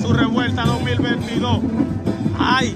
Su revuelta 2022. ¡Ay!